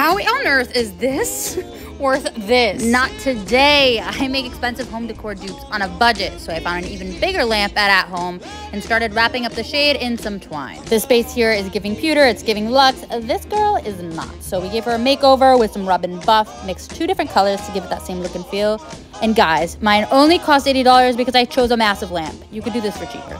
How on earth is this worth this? Not today. I make expensive home decor dupes on a budget, so I found an even bigger lamp at At Home and started wrapping up the shade in some twine. This space here is giving pewter, it's giving luxe. This girl is not. So we gave her a makeover with some rub and buff, mixed two different colors to give it that same look and feel. And guys, mine only cost $80 because I chose a massive lamp. You could do this for cheaper.